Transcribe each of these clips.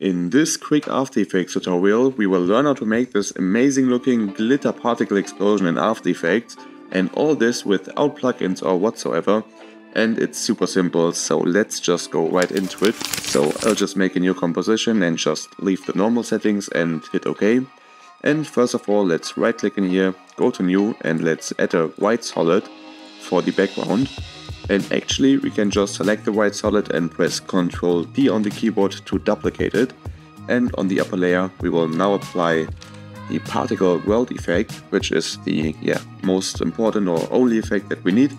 In this quick After Effects tutorial, we will learn how to make this amazing looking glitter particle explosion in After Effects and all this without plugins or whatsoever and it's super simple so let's just go right into it. So I'll just make a new composition and just leave the normal settings and hit OK. And first of all let's right click in here, go to new and let's add a white solid for the background and actually we can just select the white solid and press Ctrl D on the keyboard to duplicate it. And on the upper layer we will now apply the particle world effect, which is the yeah most important or only effect that we need.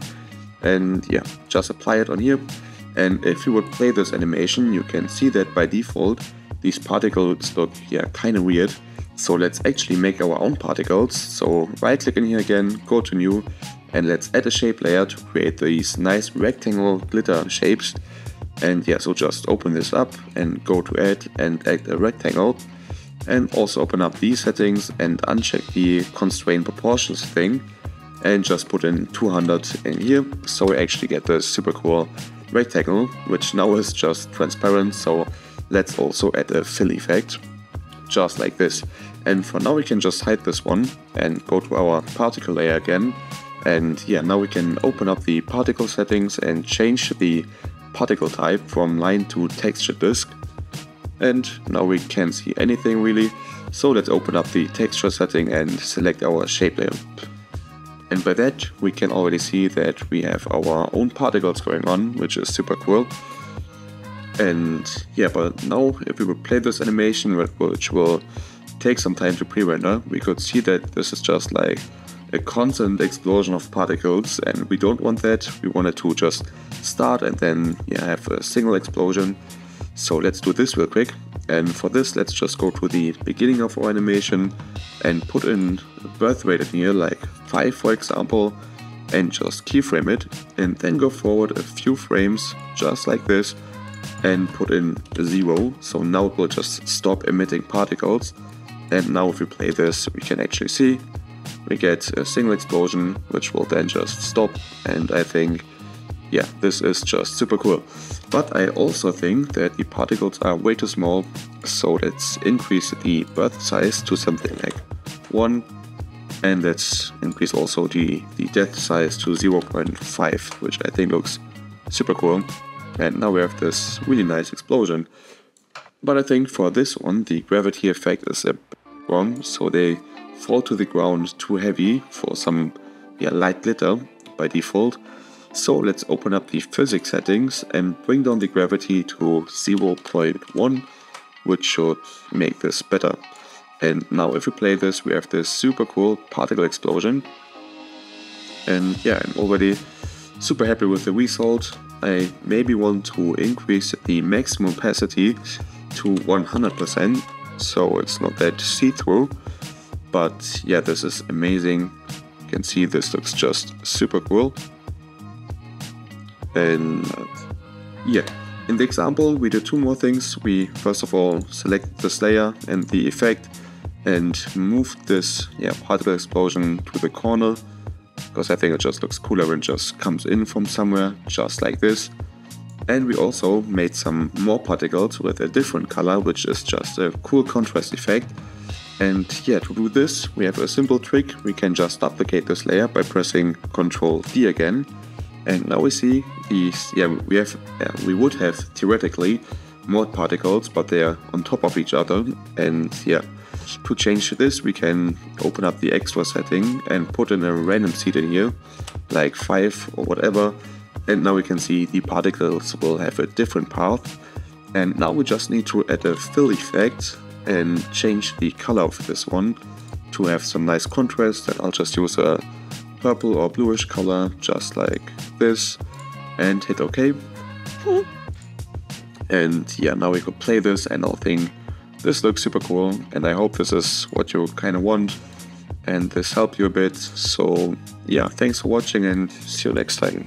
And yeah, just apply it on here. And if you would play this animation, you can see that by default these particles look yeah kind of weird. So let's actually make our own particles. So right click in here again, go to new and let's add a shape layer to create these nice rectangle glitter shapes. And yeah, so just open this up and go to add and add a rectangle. And also open up these settings and uncheck the constraint proportions thing and just put in 200 in here so we actually get this super cool rectangle which now is just transparent so let's also add a fill effect just like this and for now we can just hide this one and go to our particle layer again and yeah, now we can open up the particle settings and change the particle type from line to texture disk. And now we can't see anything really. So let's open up the texture setting and select our shape layer. And by that we can already see that we have our own particles going on, which is super cool. And yeah, but now if we would play this animation, which will take some time to pre-render, we could see that this is just like a constant explosion of particles and we don't want that. We want it to just start and then yeah, have a single explosion. So let's do this real quick. And for this, let's just go to the beginning of our animation and put in a birth rate in here, like 5 for example, and just keyframe it. And then go forward a few frames, just like this, and put in 0. So now it will just stop emitting particles. And now if we play this, we can actually see we get a single explosion, which will then just stop. And I think, yeah, this is just super cool. But I also think that the particles are way too small, so let's increase the birth size to something like 1 and let's increase also the, the death size to 0.5, which I think looks super cool. And now we have this really nice explosion. But I think for this one, the gravity effect is a wrong, so they fall to the ground too heavy for some yeah, light glitter by default. So let's open up the physics settings and bring down the gravity to 0.1, which should make this better. And now if we play this, we have this super cool particle explosion. And yeah, I'm already super happy with the result. I maybe want to increase the maximum opacity to 100%, so it's not that see-through. But yeah, this is amazing. You can see this looks just super cool. And yeah, in the example we do two more things. We first of all select this layer and the effect and move this yeah, particle explosion to the corner because I think it just looks cooler when it just comes in from somewhere just like this. And we also made some more particles with a different color which is just a cool contrast effect and yeah, to do this, we have a simple trick. We can just duplicate this layer by pressing Ctrl D again. And now we see these, yeah, we have, yeah, we would have theoretically more particles, but they are on top of each other. And yeah, to change this, we can open up the extra setting and put in a random seed in here, like 5 or whatever. And now we can see the particles will have a different path. And now we just need to add a fill effect and change the color of this one to have some nice contrast and I'll just use a purple or bluish color just like this and hit OK. Hmm. And yeah, now we could play this and I'll think this looks super cool and I hope this is what you kind of want and this helped you a bit. So yeah, thanks for watching and see you next time.